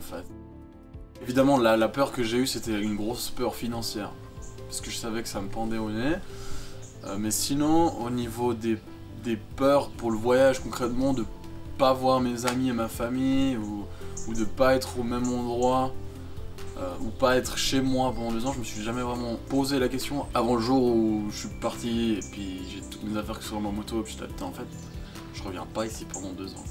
fait. Évidemment, la, peur que j'ai eue, c'était une grosse peur financière. Parce que je savais que ça me pendait au nez. Euh, mais sinon, au niveau des, des peurs pour le voyage, concrètement, de pas voir mes amis et ma famille, ou, ou de pas être au même endroit, euh, ou pas être chez moi pendant deux ans, je me suis jamais vraiment posé la question avant le jour où je suis parti et puis j'ai toutes mes affaires qui sont dans ma moto et puis j'étais en fait, je reviens pas ici pendant deux ans.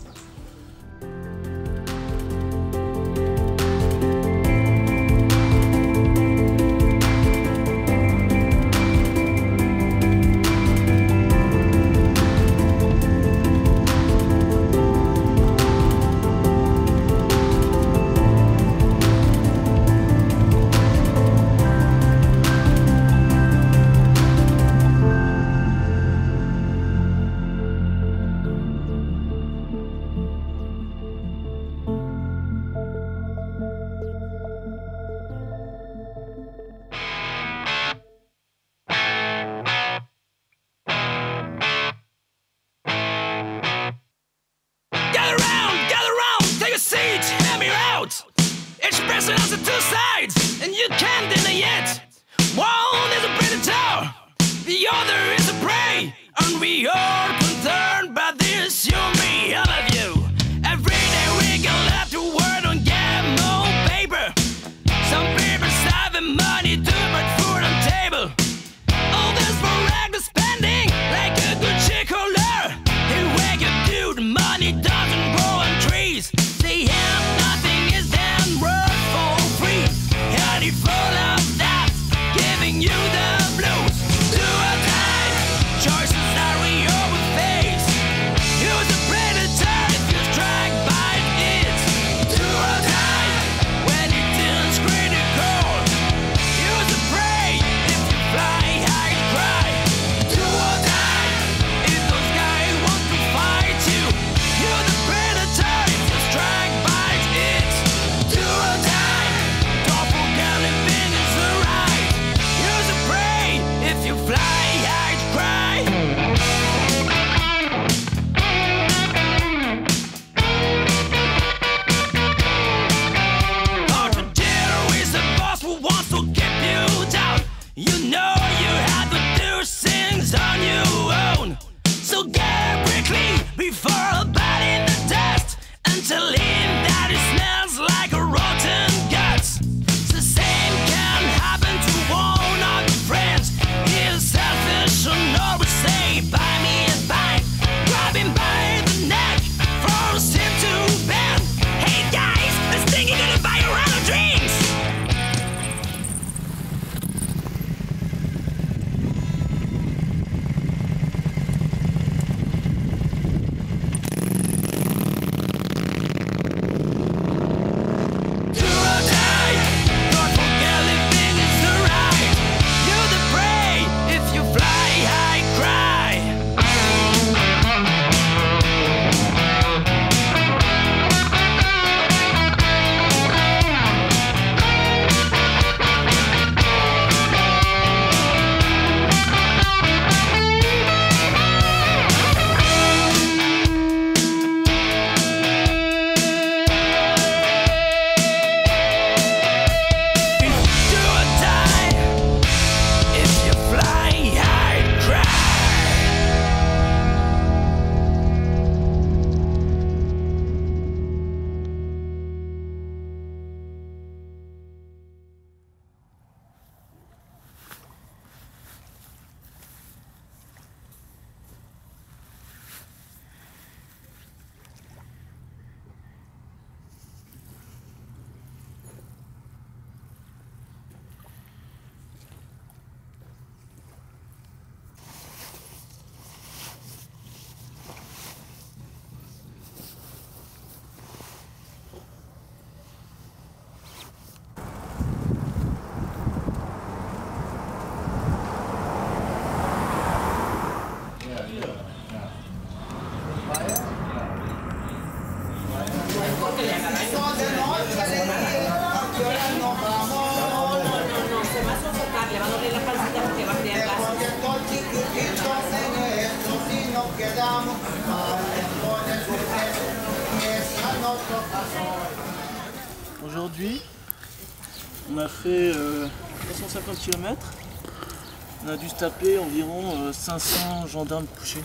Taper environ euh, 500 gendarmes couchés.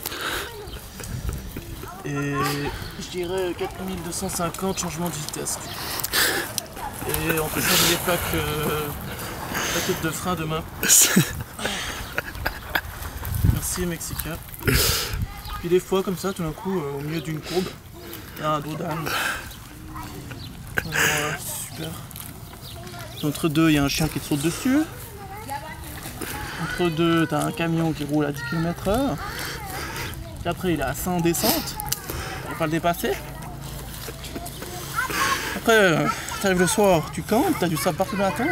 Et je dirais 4250 changements de vitesse. Et on peut changer les plaques, euh, plaquettes de frein demain. Merci Mexicain. Puis des fois comme ça, tout d'un coup, euh, au milieu d'une courbe, il y a un dos d'âne. Euh, super. Entre deux, il y a un chien qui te saute dessus. Entre deux, t'as un camion qui roule à 10 km/h. Puis après, il est à 100 en descente. On pas le dépasser. Après, euh, t'arrives le soir, tu campes, t'as du sable partout dans la tente.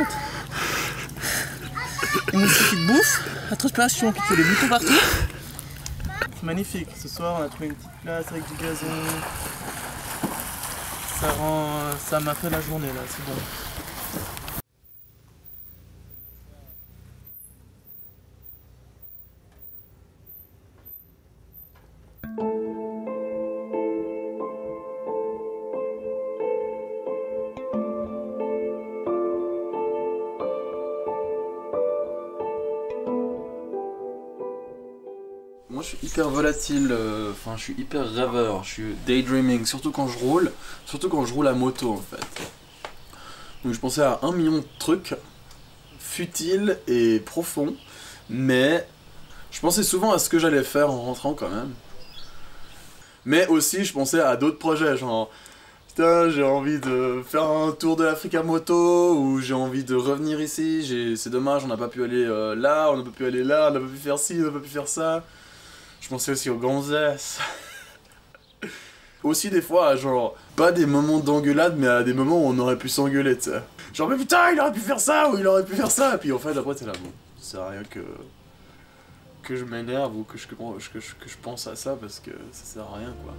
Une moustique qui te bouffe, la transpiration qui te fait des boutons partout. C'est magnifique. Ce soir, on a trouvé une petite place avec du gazon. Ça rend. ça m'a fait la journée là, c'est bon. Volatile, euh, enfin je suis hyper rêveur, je suis daydreaming, surtout quand je roule, surtout quand je roule à moto en fait. Donc je pensais à un million de trucs futiles et profonds, mais je pensais souvent à ce que j'allais faire en rentrant quand même. Mais aussi je pensais à d'autres projets, genre putain j'ai envie de faire un tour de l'Afrique à moto, ou j'ai envie de revenir ici, c'est dommage on n'a pas pu aller euh, là, on n'a pas pu aller là, on n'a pas pu faire ci, on n'a pas pu faire ça. Je pensais aussi aux gonzesses. aussi des fois, genre, pas des moments d'engueulade, mais à des moments où on aurait pu s'engueuler, tu sais. Genre, mais putain, il aurait pu faire ça, ou il aurait pu faire ça. Et puis en fait, après, t'es là, bon, ça sert à rien que. que je m'énerve ou que, je- que je- que je pense à ça parce que ça sert à rien, quoi.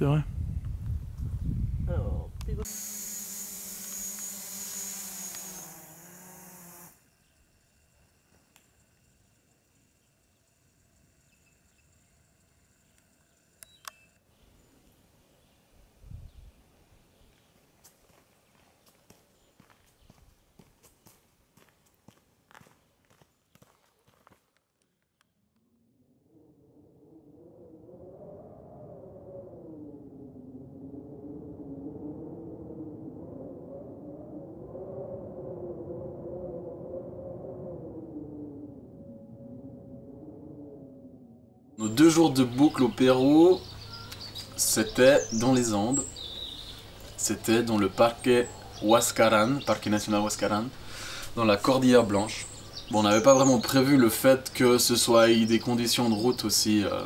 C'est vrai. Nos deux jours de boucle au Pérou, c'était dans les Andes. C'était dans le parc Huascaran, parc national Huascaran, dans la Cordillère Blanche. Bon, on n'avait pas vraiment prévu le fait que ce soit des conditions de route aussi euh,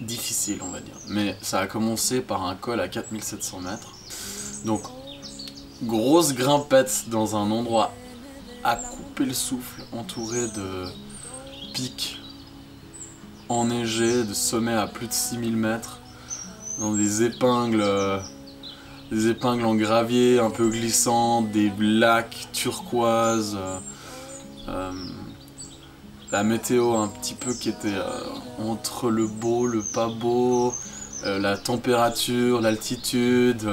difficiles, on va dire. Mais ça a commencé par un col à 4700 mètres. Donc, grosse grimpette dans un endroit à couper le souffle, entouré de pics enneigés, de sommets à plus de 6000 mètres, dans des épingles, euh, des épingles en gravier un peu glissantes, des lacs turquoises, euh, euh, la météo un petit peu qui était entre le beau, le pas beau, la température, l'altitude,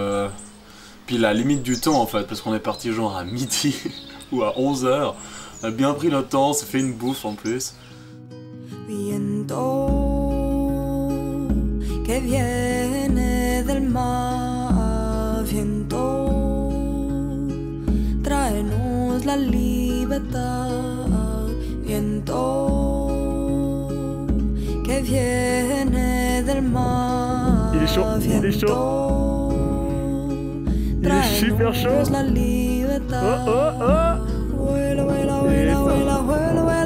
puis la limite du temps en fait, parce qu'on est parti genre à midi ou à 11h. On a bien pris notre temps, on s'est fait une bouffe en plus. Viento que viene del mar, viento, tráenos la libertad. Viento que viene del mar, Il est chaud, il est viento, Il est super chaud. tráenos la libertad. Oh oh oh Vuela, vuela, Il est vuela, fort. vuela, vuela, vuela, vuela,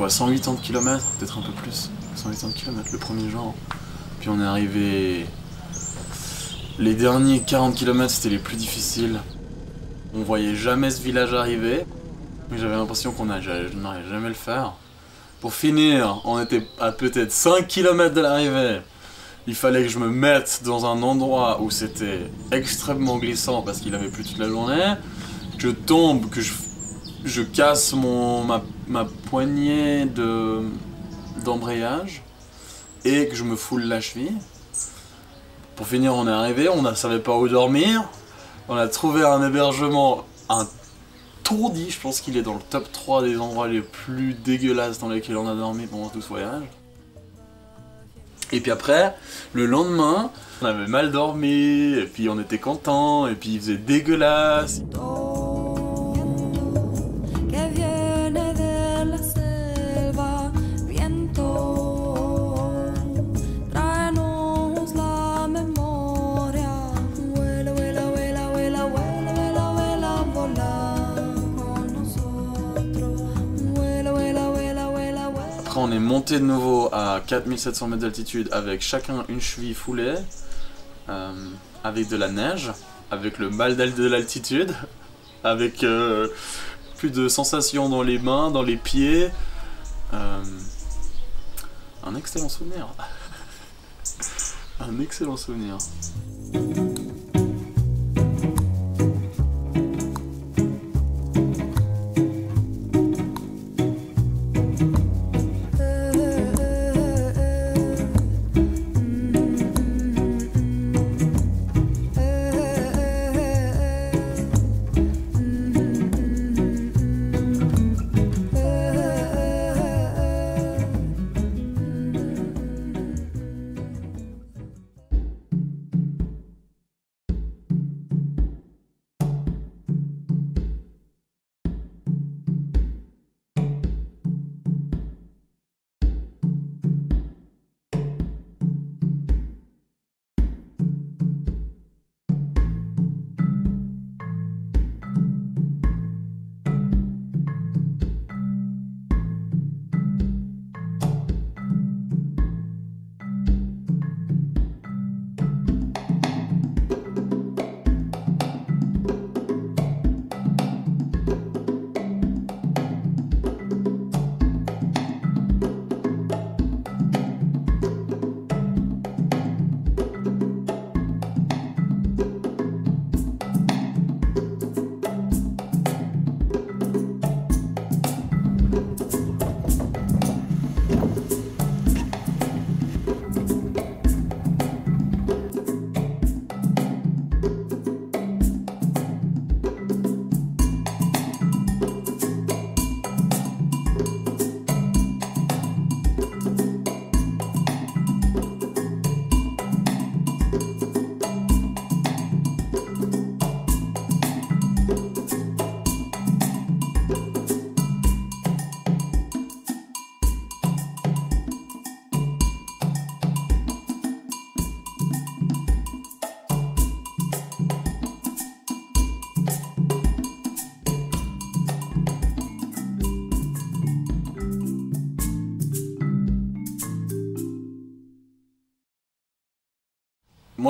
quoi 180 km Peut-être un peu plus. 180 km le premier jour. Puis on est arrivé. Les derniers 40 km c'était les plus difficiles. On voyait jamais ce village arriver. Mais j'avais l'impression qu'on n'allait jamais le faire. Pour finir, on était à peut-être 5 km de l'arrivée. Il fallait que je me mette dans un endroit où c'était extrêmement glissant parce qu'il avait plu toute la journée. Que je tombe, que je, je casse mon, ma, poignée de, d'embrayage et que je me foule la cheville. Pour finir, on est arrivé, on ne savait pas où dormir. On a trouvé un hébergement, un tourdi, je pense qu'il est dans le top 3 des endroits les plus dégueulasses dans lesquels on a dormi pendant tout ce voyage. Et puis après, le lendemain, on avait mal dormi, et puis on était content, et puis il faisait dégueulasse. Monté de nouveau à 4700 mètres d'altitude avec chacun une cheville foulée, euh, avec de la neige, avec le mal d'al- de l'altitude, avec euh, plus de sensations dans les mains, dans les pieds. Euh, un excellent souvenir. un excellent souvenir.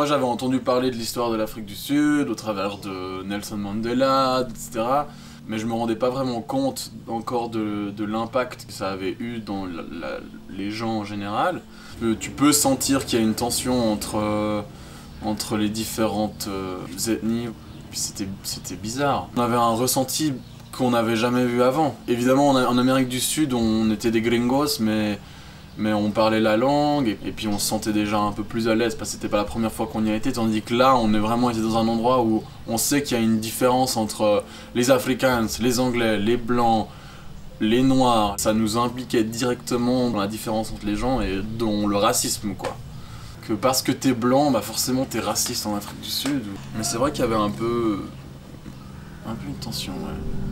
Moi j'avais entendu parler de l'histoire de l'Afrique du Sud au travers de Nelson Mandela, etc. Mais je me rendais pas vraiment compte encore de, l'impact que ça avait eu dans les gens en général. Tu peux sentir qu'il y a une tension entre, euh, entre les différentes euh, ethnies. C'était bizarre. On avait un ressenti qu'on n'avait jamais vu avant. Évidemment, en, en Amérique du Sud, on était des gringos, mais, mais on parlait la langue, et, puis on se sentait déjà un peu plus à l'aise, parce que c'était pas la première fois qu'on y a été, tandis que là, on est vraiment été dans un endroit où on sait qu'il y a une différence entre les Africans, les Anglais, les Blancs, les Noirs. Ça nous impliquait directement dans la différence entre les gens et dans le racisme, quoi. Que parce que t'es blanc, bah forcément t'es raciste en Afrique du Sud. Mais c'est vrai qu'il y avait un peu... un peu une tension, ouais.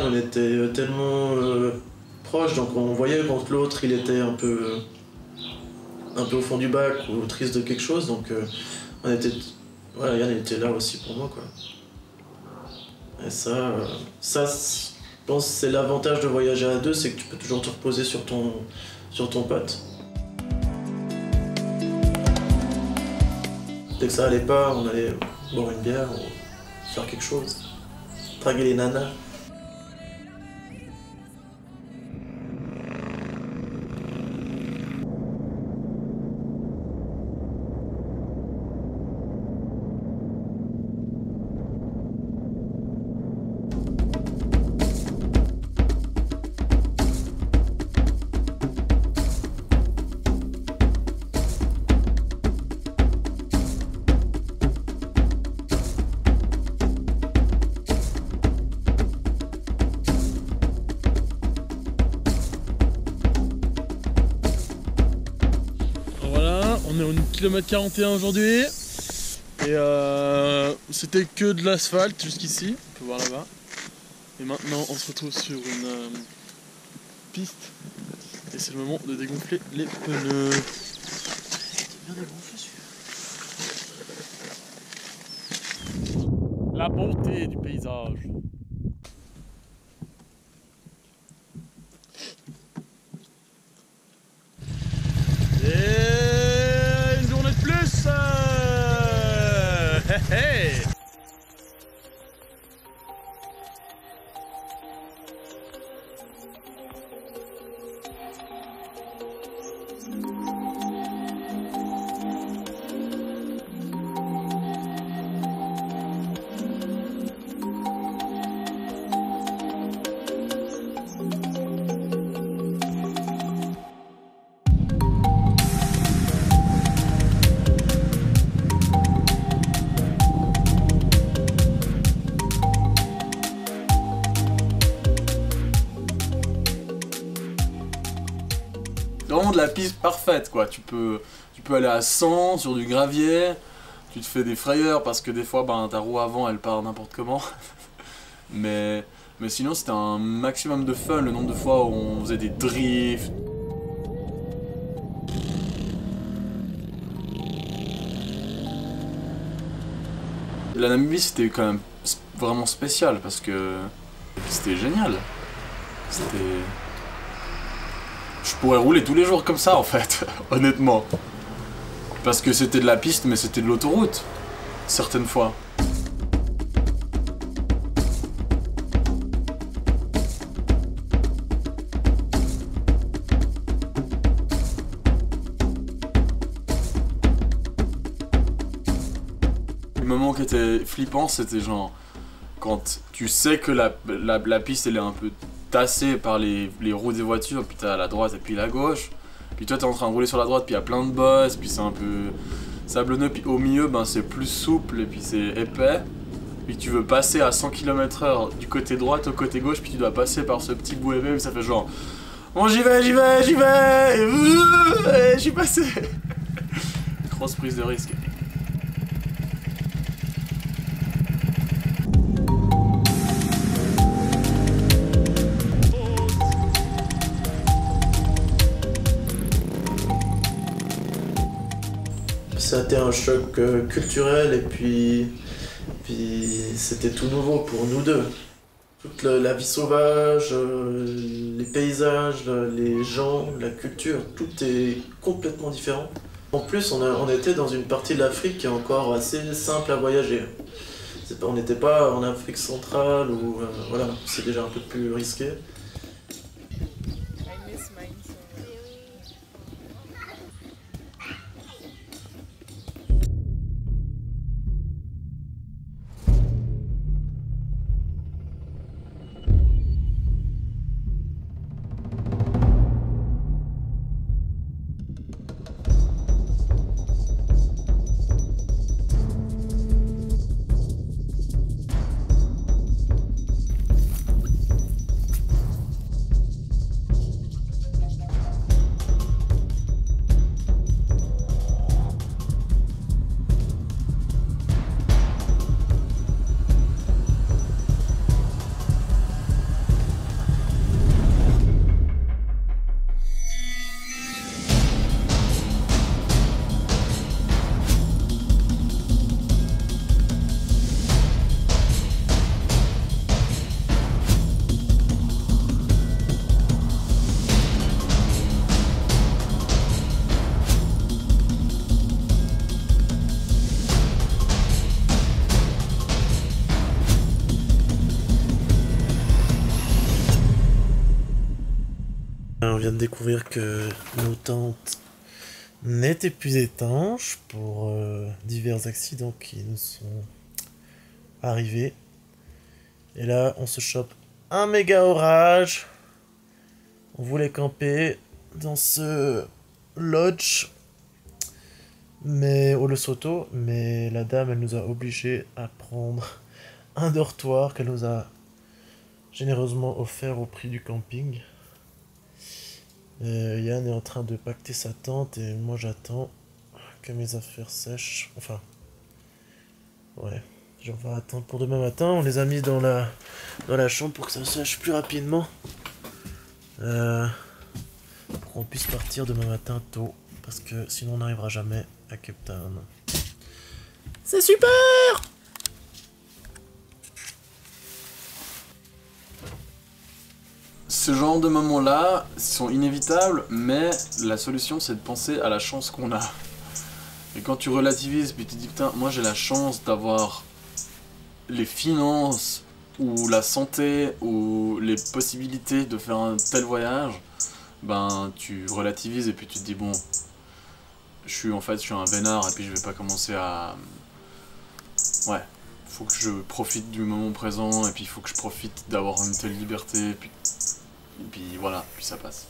On était euh, tellement euh, proches, donc on voyait quand l'autre il était un peu, euh, un peu au fond du bac ou triste de quelque chose, donc on était, voilà, Yann était là aussi pour moi quoi. Et ça, ça, je pense c'est l'avantage de voyager à deux, c'est que tu peux toujours te reposer sur ton, sur ton pote. Dès que ça allait pas, on allait boire une bière ou faire quelque chose, draguer les nanas. 41 aujourd'hui. Et euh, c'était que de l'asphalte jusqu'ici, on peut voir là-bas. Et maintenant on se retrouve sur une euh, piste. Et c'est le moment de dégonfler les pneus. La bonté du paysage. Et une journée de plus euh, quoi. Tu peux, tu peux aller à 100 sur du gravier, tu te fais des frayeurs parce que des fois ben, ta roue avant elle part n'importe comment. mais, mais sinon c'était un maximum de fun le nombre de fois où on faisait des drifts. La Namibie c'était quand même vraiment spécial parce que c'était génial. C'était je pourrais rouler tous les jours comme ça en fait, honnêtement. Parce que c'était de la piste, mais c'était de l'autoroute, certaines fois. Le moment qui était flippant, c'était genre quand tu sais que la, la, la piste elle est un peu tassée par les, les roues des voitures, puis t'as la droite et puis la gauche. Puis toi t'es en train de rouler sur la droite, puis il y a plein de bosses, puis c'est un peu sablonneux, puis au milieu ben c'est plus souple et puis c'est épais. puis tu veux passer à 100 km/h du côté droite au côté gauche, puis tu dois passer par ce petit bout épais, ça fait genre Bon, j'y vais, j'y vais, j'y vais je suis passé Grosse prise de risque. Ça a été un choc euh, culturel et puis, c'était tout nouveau pour nous deux. Toute la, vie sauvage, euh, les paysages, le- les gens, la culture, tout est complètement différent. En plus, on, était dans une partie de l'Afrique qui est encore assez simple à voyager. On n'était pas en Afrique centrale ou euh, voilà, c'est déjà un peu plus risqué. Découvrir que nos tentes n'étaient plus étanches pour euh, divers accidents qui nous sont arrivés. Et là, on se chope un méga orage. On voulait camper dans ce lodge, mais au Le Soto, mais la dame, elle nous a obligés à prendre un dortoir qu'elle nous a généreusement offert au prix du camping. Euh, Yann est en train de pacter sa tente et moi j'attends que mes affaires sèchent. Enfin, ouais, on va attendre pour demain matin. On les a mis dans la, dans la chambre pour que ça sèche plus rapidement. Euh, pour qu'on puisse partir demain matin tôt. Parce que sinon on n'arrivera jamais à Cape Town. C'est super! Ce genre de moments-là sont inévitables, mais la solution c'est de penser à la chance qu'on a. Et quand tu relativises, puis tu te dis putain, moi j'ai la chance d'avoir les finances, ou la santé, ou les possibilités de faire un tel voyage, ben tu relativises et puis tu te dis bon, je suis en fait je suis un vénard et puis je vais pas commencer à. Ouais, faut que je profite du moment présent et puis il faut que je profite d'avoir une telle liberté, et puis et puis voilà, puis ça passe.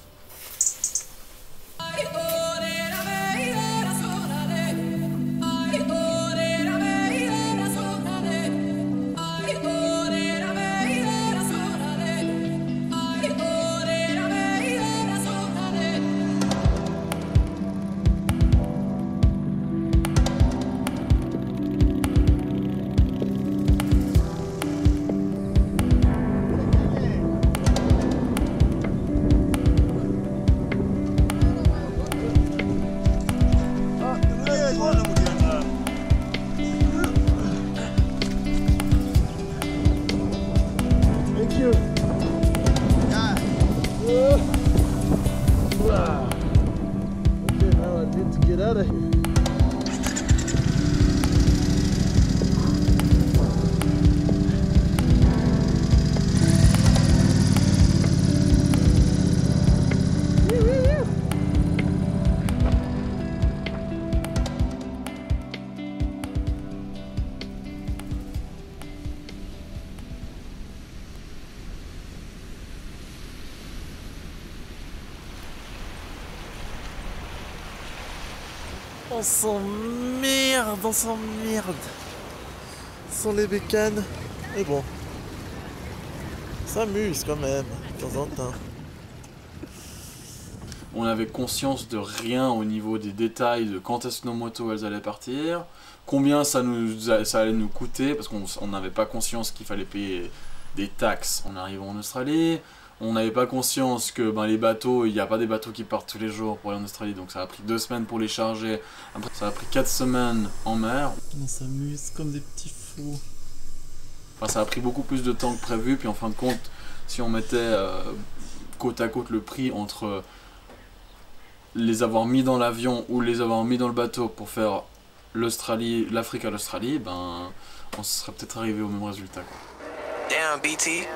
On s'emmerde, on s'emmerde. sans les bécanes. Mais bon, s'amuse quand même, de temps en temps. On avait conscience de rien au niveau des détails de quand est-ce que nos motos elles allaient partir, combien ça, nous, ça allait nous coûter, parce qu'on on n'avait pas conscience qu'il fallait payer des taxes en arrivant en Australie. On n'avait pas conscience que ben, les bateaux, il n'y a pas des bateaux qui partent tous les jours pour aller en Australie, donc ça a pris deux semaines pour les charger. Après, ça a pris quatre semaines en mer. On s'amuse comme des petits fous. Enfin, ça a pris beaucoup plus de temps que prévu, puis en fin de compte, si on mettait euh, côte à côte le prix entre les avoir mis dans l'avion ou les avoir mis dans le bateau pour faire l'Australie, l'Afrique à l'Australie, ben on serait peut-être arrivé au même résultat. quoi. Damn, BT.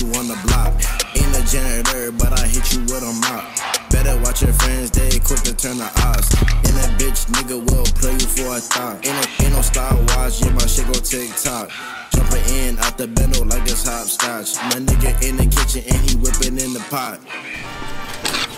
You on the block. Ain't a janitor, but I hit you with a mop. Better watch your friends, they quick to turn the odds. And that bitch nigga will play you for a thought. Ain't no, ain't no style watch, yeah, my shit go tick tock. Jumping in out the bendo like it's hopscotch. My nigga in the kitchen and he whipping in the pot.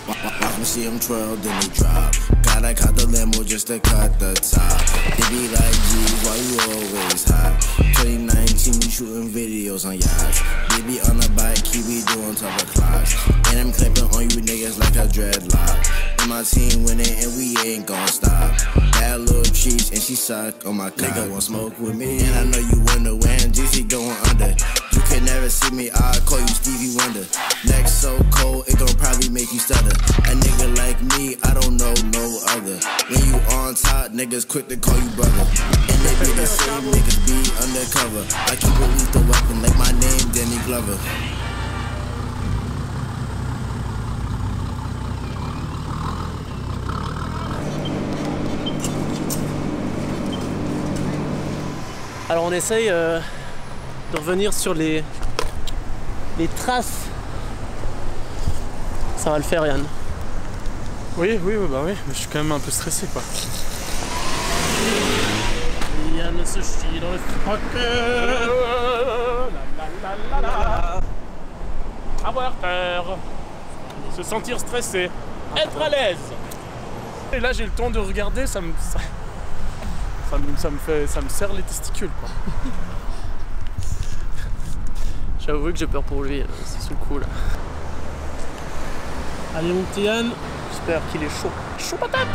I me see him twirl, then he drop. Gotta cut the limo just to cut the top. They be like, G, why you always hot? 2019, we shooting videos on yachts. Be on the bike, he be doing top of clocks. And I'm clipping on you niggas like a dreadlock. And my team winning, and we ain't gon' stop. Bad little cheese, and she suck on my cock. Nigga want smoke with me, and I know you wonder when GC going under. You can never see me, I call you Stevie Wonder. Neck so cold, it gon' probably make you stutter. A nigga like me, I don't know no other. When you on top, niggas quick to call you brother. Be the same niggas be undercover. I keep a lethal weapon like my name, Danny Glover. Alors on essaye euh, de revenir sur les, les traces. Ça va le faire Yann. Oui, oui, oui, bah oui, mais je suis quand même un peu stressé quoi. Yann se chie dans le Avoir peur, se sentir stressé, être à l'aise. Et là j'ai le temps de regarder, ça me, ça, ça me, ça me fait, ça me serre les testicules quoi. J'avoue que j'ai peur pour lui, là. c'est sous le coup là. Allez mon petit Yann, j'espère qu'il est chaud. Chaud patate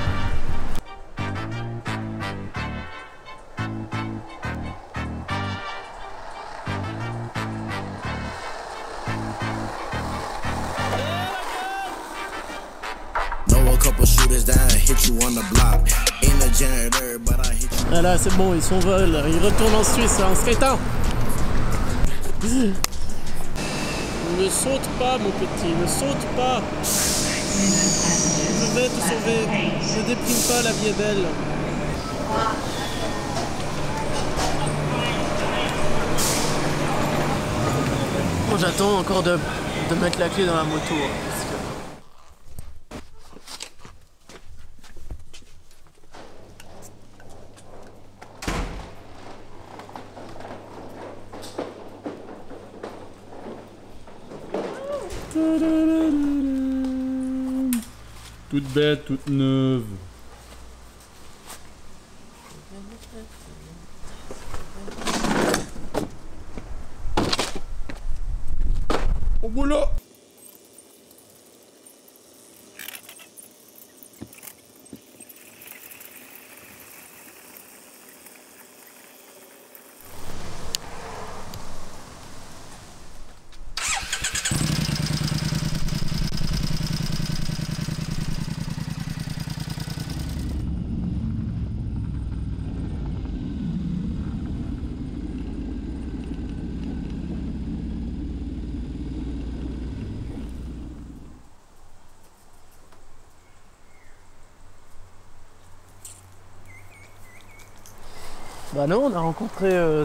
I hit you. Ah là c'est bon, ils s'envolent, ils retournent en Suisse, un skater Ne saute pas mon petit, ne saute pas Je vais te sauver, ne déprime pas, la vie belle. J'attends encore de, de mettre la clé dans la moto. Toute bête, toute neuve. Au boulot Bah non, on a rencontré euh,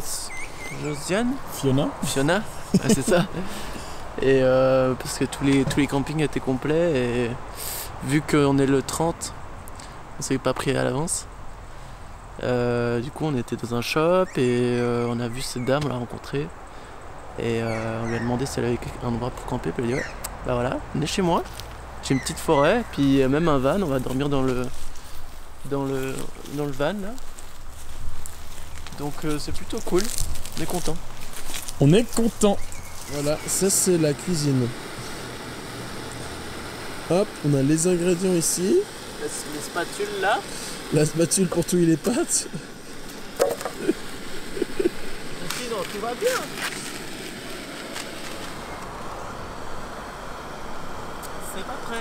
Josiane, Fiona Fiona, c'est ça. Et euh, parce que tous les, tous les campings étaient complets et vu qu'on est le 30, on s'est pas pris à l'avance. Euh, du coup, on était dans un shop et on a vu cette dame, on l'a rencontrée. Et on lui a demandé si elle avait un endroit pour camper. Puis elle a dit Ouais, bah voilà, venez chez moi. J'ai une petite forêt, puis même un van. On va dormir dans le, dans le, dans le van là. Donc euh, c'est plutôt cool. On est content. On est content. Voilà, ça c'est la cuisine. Hop, on a les ingrédients ici. Les spatules là. La spatule pour touiller les pâtes. Sinon, tout va bien. C'est pas prêt.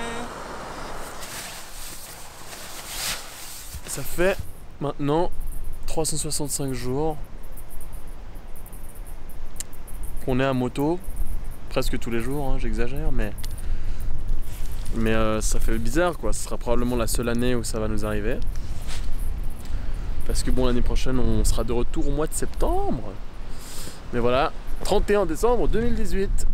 Ça fait maintenant 365 jours qu'on est à moto. Presque tous les jours, hein, j'exagère, mais. Mais euh, ça fait bizarre quoi. Ce sera probablement la seule année où ça va nous arriver. Parce que bon, l'année prochaine, on sera de retour au mois de septembre. Mais voilà, 31 décembre 2018.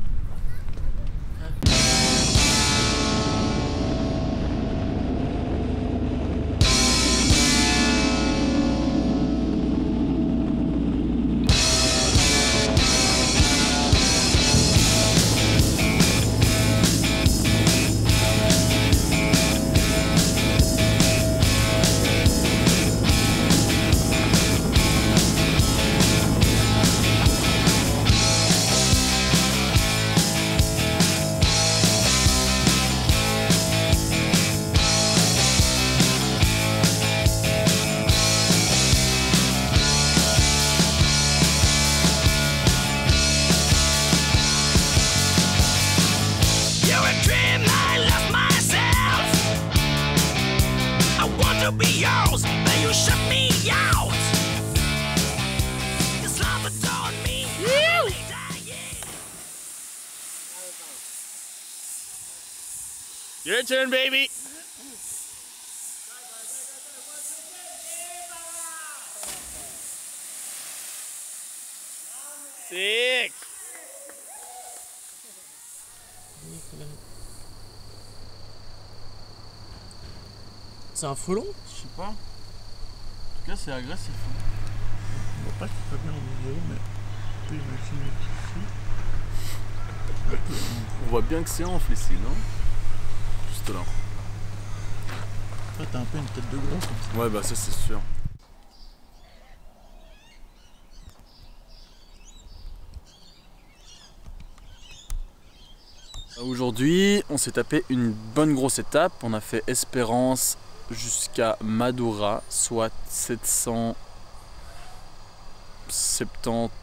C'est un frelon Je sais pas. En tout cas, c'est agressif. On voit pas pas bien en vidéo, mais on peut imaginer On voit bien que c'est enflé ici, non? Juste là. Toi, t'as un peu une tête de gros comme ça. Ouais, bah ça, c'est sûr. Aujourd'hui, on s'est tapé une bonne grosse étape. On a fait Espérance jusqu'à Madura, soit 770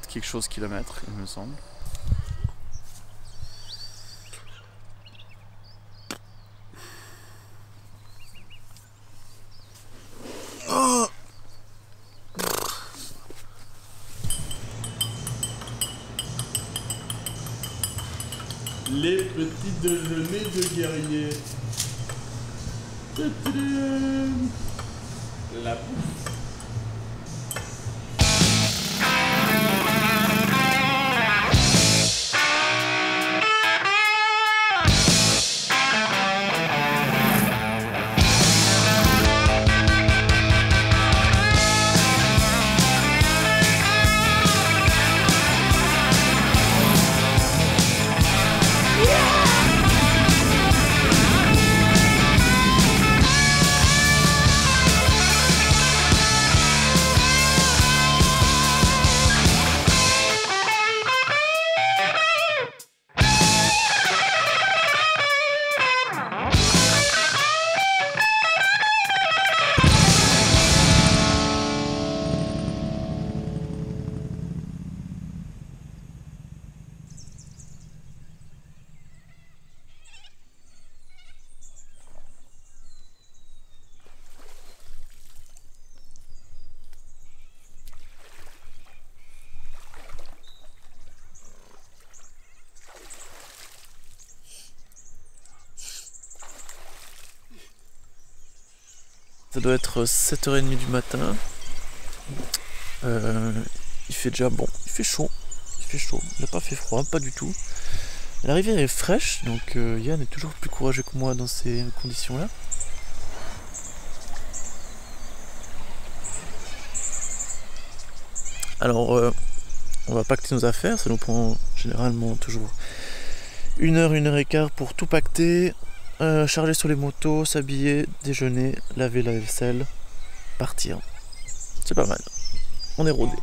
quelque chose kilomètres, il me semble. Les petits déjeuners de guerriers. Ça doit être 7h30 du matin. Euh, il fait déjà bon, il fait chaud. Il fait chaud. Il n'a pas fait froid, pas du tout. La rivière est fraîche, donc euh, Yann est toujours plus courageux que moi dans ces conditions-là. Alors, euh, on va pacter nos affaires, ça nous prend généralement toujours une heure, une heure et quart pour tout pacter, euh, charger sur les motos, s'habiller, déjeuner, laver la vaisselle, partir. C'est pas mal. On est rodé.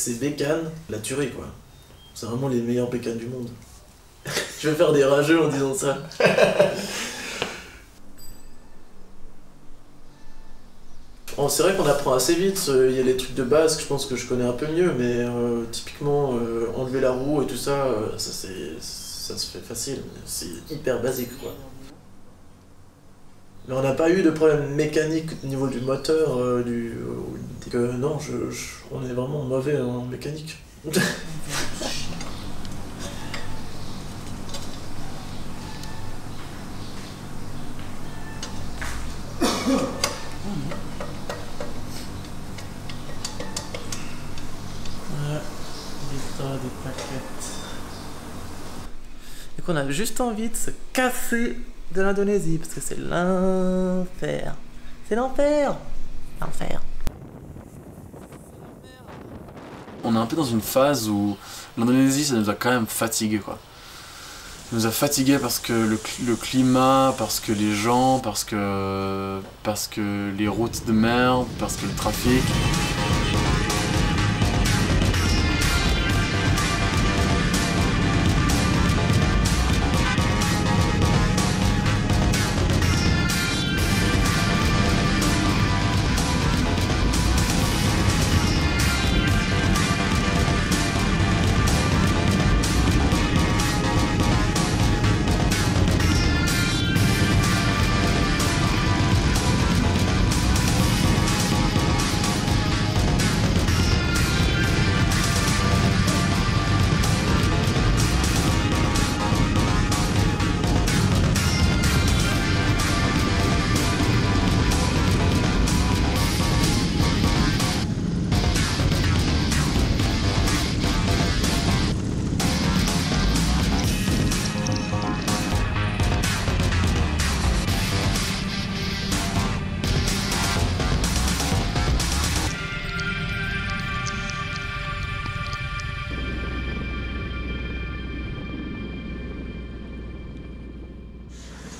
Ces bécanes, la tuerie quoi. C'est vraiment les meilleures bécanes du monde. Je vais faire des rageux en disant ça. Bon, c'est vrai qu'on apprend assez vite, euh, il y a les trucs de base que je pense que je connais un peu mieux, mais euh, typiquement euh, enlever la roue et tout ça, euh, ça, ça se fait facile, c'est hyper basique quoi. Mais on n'a pas eu de problème mécanique au niveau du moteur, du... que, non, je, on est vraiment mauvais en mécanique. Et qu'on a juste envie de se casser de l'Indonésie parce que c'est l'enfer. C'est l'enfer. L'enfer. On est un peu dans une phase où l'Indonésie, ça nous a quand même fatigué quoi. Ça nous a fatigué parce que le, cl- le climat, parce que les gens, parce que, parce que les routes de merde, parce que le trafic.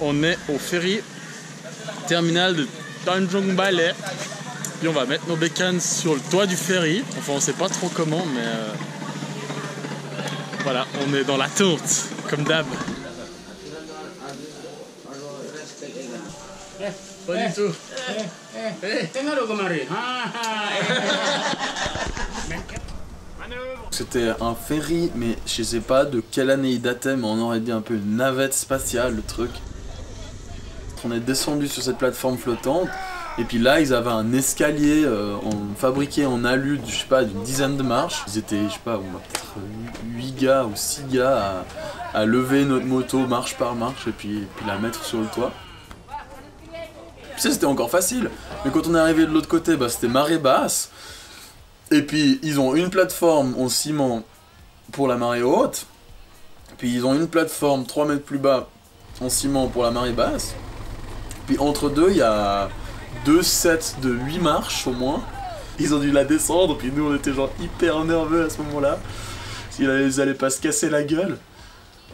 On est au ferry terminal de Tanjung Balai. Puis on va mettre nos bécanes sur le toit du ferry. Enfin, on sait pas trop comment, mais euh, voilà, on est dans l'attente, comme d'hab. Pas du tout. C'était un ferry, mais je sais pas de quelle année il datait, mais on aurait dit un peu une navette spatiale, le truc. On est descendu sur cette plateforme flottante, et puis là, ils avaient un escalier euh, en- fabriqué en alu, je sais pas, d'une dizaine de marches. Ils étaient, je sais pas, on a peut-être 8 gars ou 6 gars à, lever notre moto marche par marche, et puis, puis la mettre sur le toit. Puis ça, c'était encore facile. Mais quand on est arrivé de l'autre côté, bah, c'était marée basse. Et puis ils ont une plateforme en ciment pour la marée haute. Puis ils ont une plateforme 3 mètres plus bas en ciment pour la marée basse. Puis entre deux, il y a deux sets de 8 marches au moins. Ils ont dû la descendre, puis nous on était genre hyper nerveux à ce moment-là. Ils allaient, pas se casser la gueule.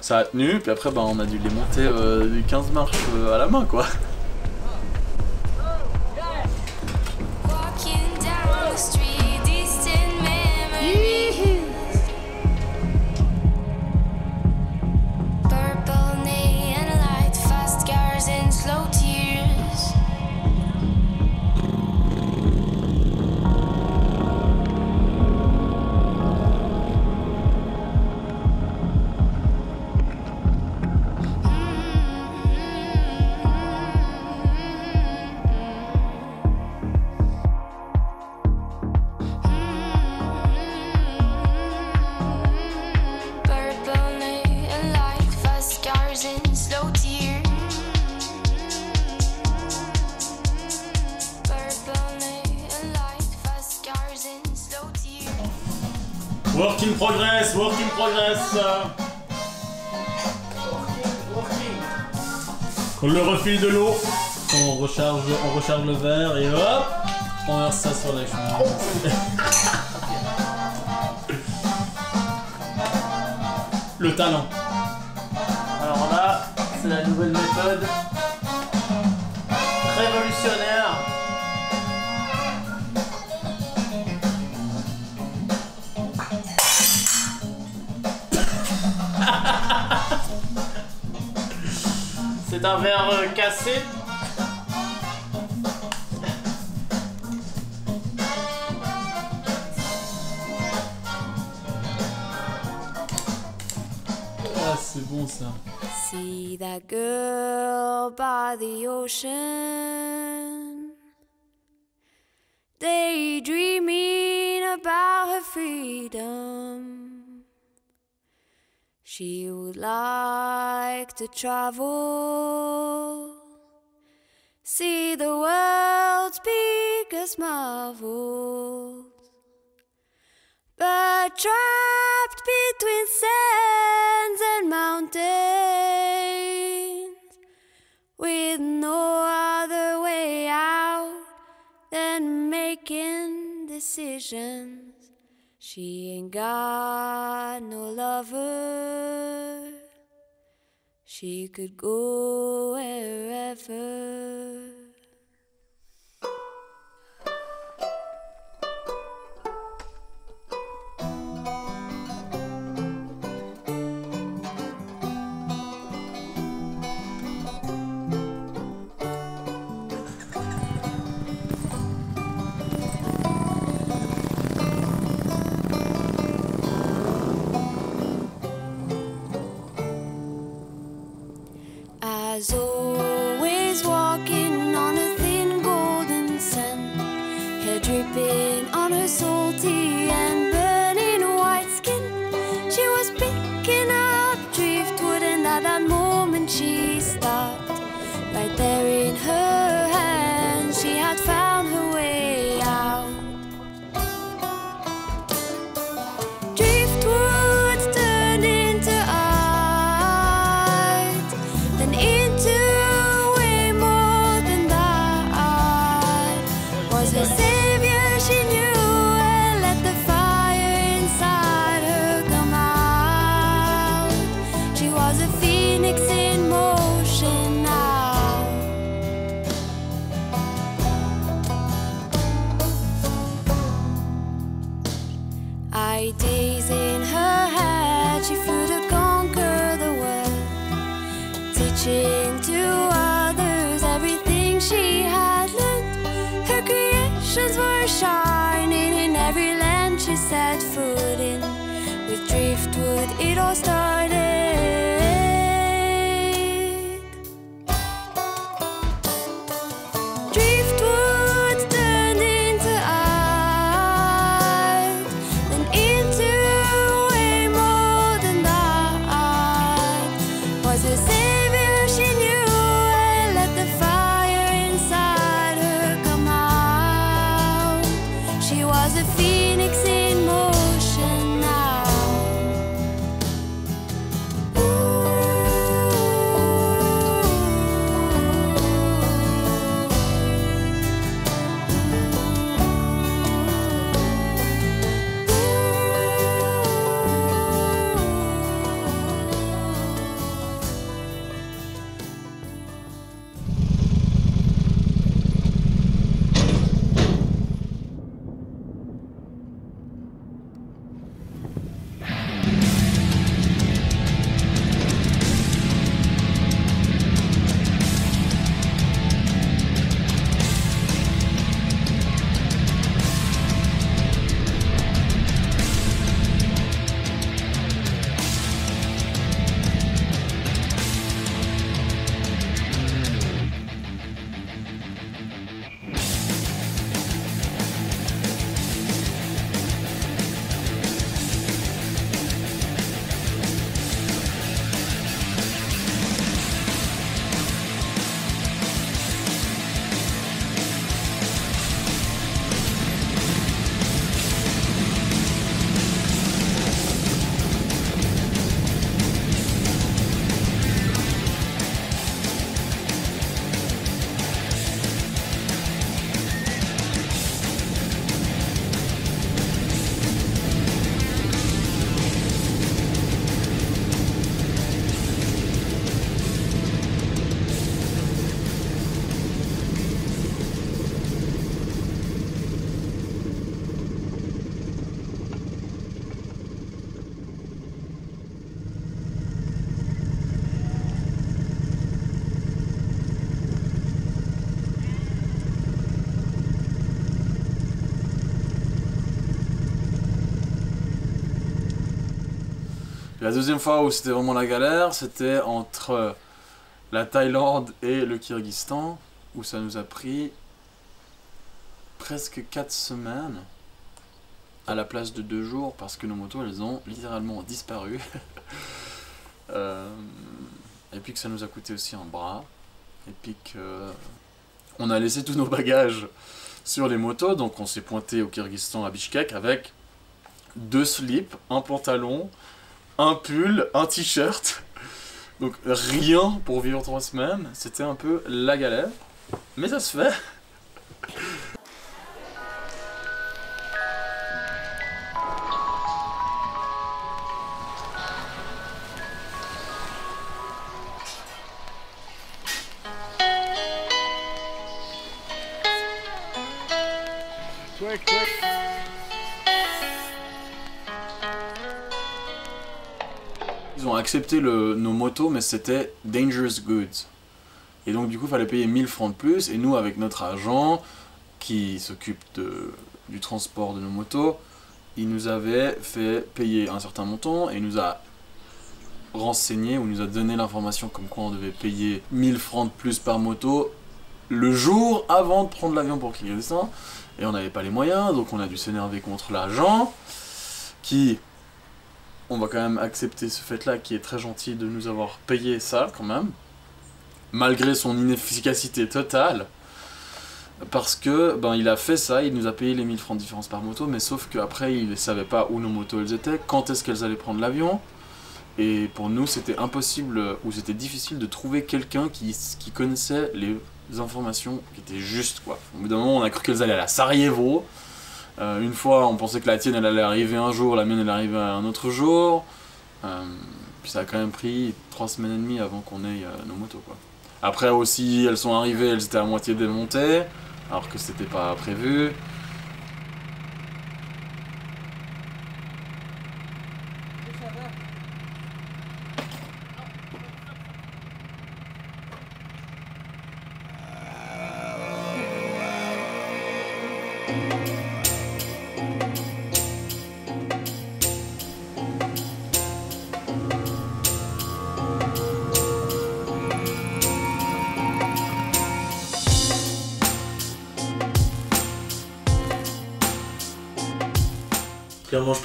Ça a tenu, puis après bah, on a dû les monter euh, des 15 marches euh, à la main quoi. Work in progress, work in progress. On le refile de l'eau. On recharge, on recharge le verre et hop, on verse ça sur la chemise. le talent. Alors là, c'est la nouvelle méthode. Révolutionnaire. C'est un verre euh, cassé. Ah, c'est bon ça. See that girl by the ocean, daydreaming about her freedom. She would like to travel, see the world's biggest marvels. But trapped between sands and mountains, with no other way out than making decisions. She ain't got no lover. She could go wherever. La deuxième fois où c'était vraiment la galère, c'était entre la Thaïlande et le Kyrgyzstan, où ça nous a pris presque 4 semaines à la place de 2 jours parce que nos motos elles ont littéralement disparu. Euh, et puis que ça nous a coûté aussi un bras. Et puis que on a laissé tous nos bagages sur les motos, donc on s'est pointé au Kyrgyzstan à Bishkek avec deux slips, un pantalon, un pull, un t-shirt. Donc rien pour vivre trois semaines. C'était un peu la galère. Mais ça se fait. Accepté nos motos, mais c'était dangerous goods. Et donc, du coup, il fallait payer 1000 francs de plus. Et nous, avec notre agent qui s'occupe du transport de nos motos, il nous avait fait payer un certain montant et nous a renseigné ou nous a donné l'information comme quoi on devait payer 1000 francs de plus par moto le jour avant de prendre l'avion pour Kyrgyzstan. Et on n'avait pas les moyens, donc on a dû s'énerver contre l'agent qui, on va quand même accepter ce fait-là, qui est très gentil de nous avoir payé ça quand même, malgré son inefficacité totale. Parce que ben il a fait ça, il nous a payé les 1000 francs de différence par moto, mais sauf qu'après il ne savait pas où nos motos elles étaient, quand est-ce qu'elles allaient prendre l'avion. Et pour nous c'était impossible, ou c'était difficile de trouver quelqu'un qui, qui connaissait les informations qui étaient justes quoi. Au bout d'un moment on a cru qu'elles allaient à Sarajevo. Euh, une fois on pensait que la tienne elle allait arriver un jour, la mienne elle arrivait un autre jour. Euh, puis ça a quand même pris trois semaines et demie avant qu'on ait euh, nos motos quoi. Après aussi, elles sont arrivées, elles étaient à moitié démontées, alors que c'était pas prévu.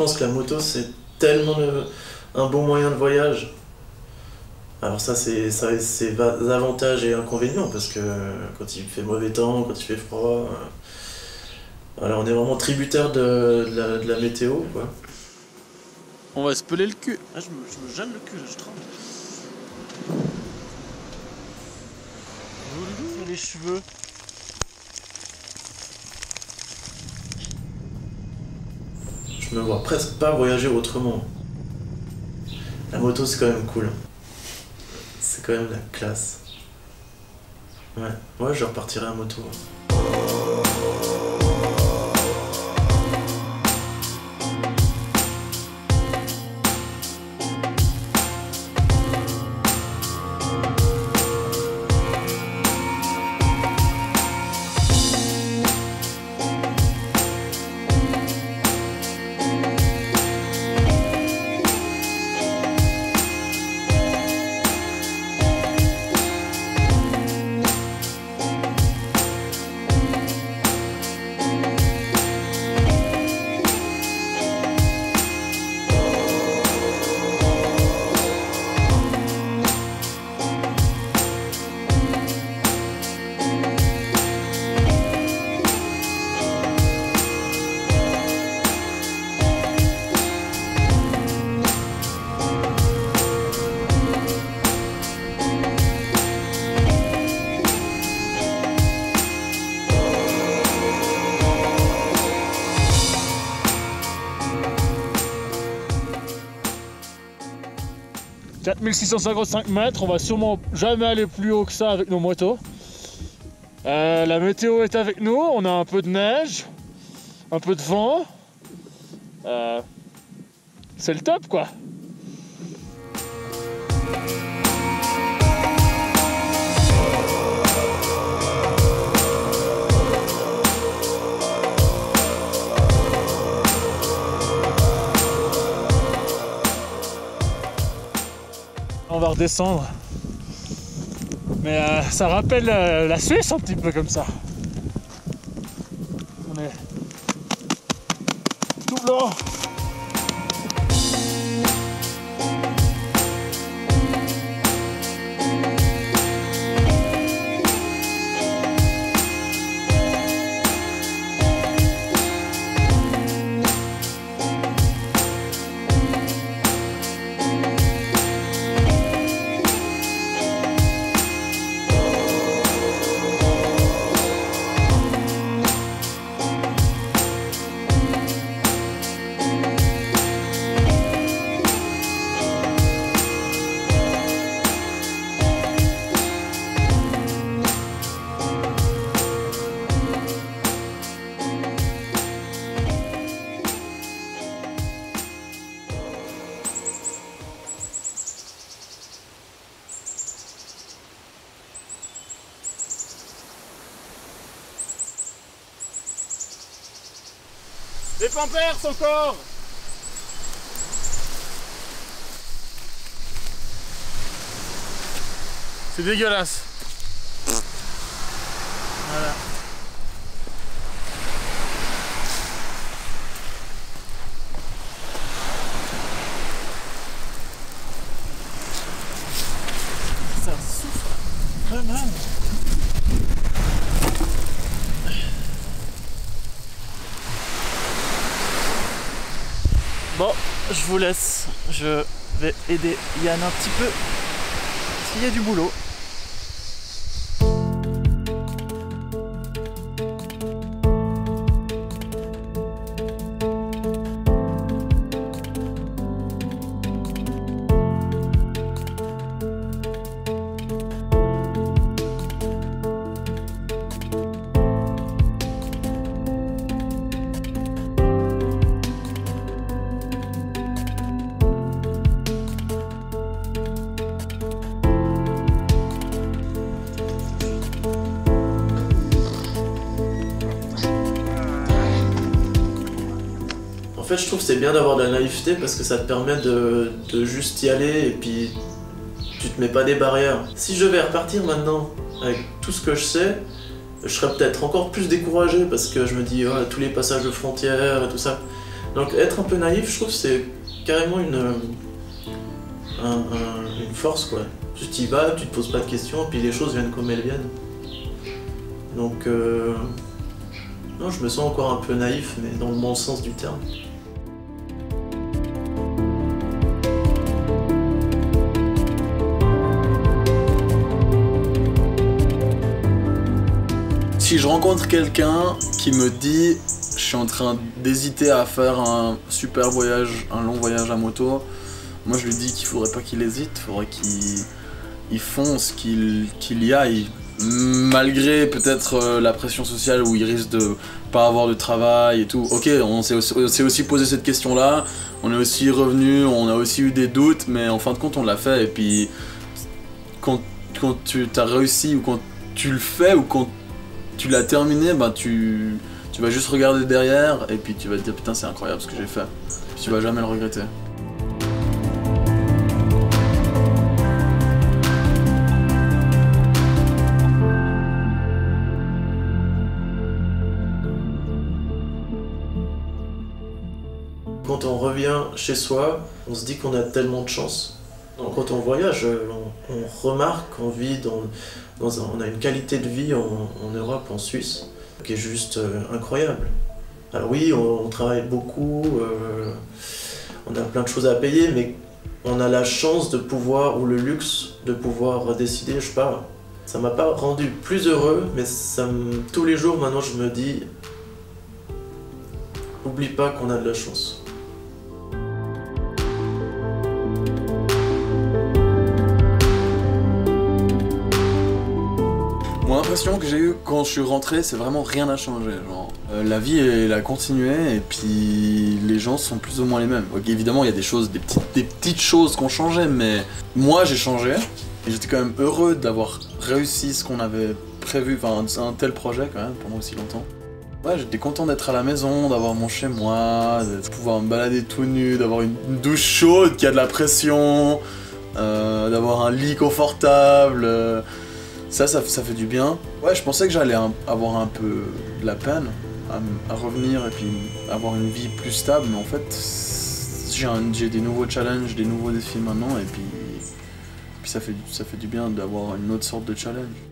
Pense que la moto, c'est tellement le- un bon moyen de voyage. Alors ça, c'est ça va- avantages et inconvénients, parce que quand il fait mauvais temps, quand il fait froid... euh, voilà, on est vraiment tributaire de, de la, de la météo, quoi. On va se peler le cul. Ah, je me, je me gêne le cul, là, je tremble. Sur les cheveux. Je me vois presque pas voyager autrement. La moto, c'est quand même cool. C'est quand même la classe. Ouais, ouais, je repartirai à moto. « 4655 mètres, on va sûrement jamais aller plus haut que ça avec nos motos. Euh, la météo est avec nous, on a un peu de neige, un peu de vent. Euh, c'est le top quoi. On va redescendre. Mais euh, ça rappelle euh, la Suisse un petit peu comme ça. Les pampers encore C'est dégueulasse. Voilà. Ça souffre vraiment. Bon, je vous Je vais aider Yann un petit peu. S'il y a du boulot. Bien d'avoir de la naïveté parce que ça te permet de, de juste y aller et puis tu te mets pas des barrières. Si je vais repartir maintenant avec tout ce que je sais, je serais peut-être encore plus découragé parce que je me dis oh, tous les passages de frontières et tout ça. Donc être un peu naïf, je trouve c'est carrément une, un- un- une force quoi. Tu t'y vas, tu te poses pas de questions, puis les choses viennent comme elles viennent. Donc euh, non, je me sens encore un peu naïf, mais dans le bon sens du terme. Si je rencontre quelqu'un qui me dit je suis en train d'hésiter à faire un super voyage, un long voyage à moto, moi je lui dis qu'il faudrait pas qu'il hésite, faudrait qu'il il fonce, qu'il qu'il y aille. Malgré peut-être euh, la pression sociale où il risque de pas avoir de travail et tout. Ok, on s'est aussi, aussi posé cette question là, on est aussi revenu, on a aussi eu des doutes, mais en fin de compte on l'a fait et puis quand, quand tu as réussi ou quand tu le fais ou quand tu l'as terminé, ben tu, tu vas juste regarder derrière et puis tu vas te dire putain c'est incroyable ce que j'ai fait. Tu vas jamais le regretter. Quand on revient chez soi, on se dit qu'on a tellement de chance. Quand on voyage, euh, on, on remarque qu'on vit dans, on a une qualité de vie en, Europe, en Suisse, qui est juste euh, incroyable. Alors oui, on, travaille beaucoup, euh, on a plein de choses à payer, mais on a la chance de pouvoir, ou le luxe de pouvoir décider, je sais pas. Ça m'a pas rendu plus heureux, mais tous les jours maintenant je me dis, oublie pas qu'on a de la chance. L'impression que j'ai eu quand je suis rentré, c'est vraiment rien n'a changé. Genre, Euh, la vie elle a continué et puis les gens sont plus ou moins les mêmes. Évidemment il y a des choses, des petites, choses qui ont changé, mais moi j'ai changé et j'étais quand même heureux d'avoir réussi ce qu'on avait prévu, enfin un, tel projet quand même pendant aussi longtemps. Ouais, j'étais content d'être à la maison, d'avoir mon chez moi, de pouvoir me balader tout nu, d'avoir une douche chaude qui a de la pression, euh, d'avoir un lit confortable. euh, ça, ça, fait du bien. Ouais, je pensais que j'allais avoir un peu de la peine à, revenir et puis avoir une vie plus stable, mais en fait, j'ai des nouveaux challenges, des nouveaux défis maintenant, et puis, puis ça, fait, ça fait du bien d'avoir une autre sorte de challenge.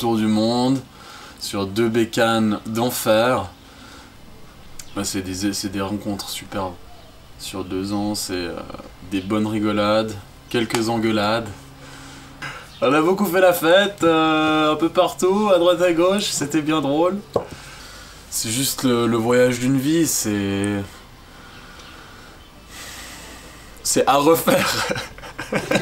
Du monde, sur deux bécanes d'enfer. Des, c'est des rencontres superbes. Sur deux ans, c'est euh, des bonnes rigolades, quelques engueulades. On a beaucoup fait la fête, euh, un peu partout, à droite à gauche, c'était bien drôle. C'est juste le, le voyage d'une vie, c'est. C'est à refaire.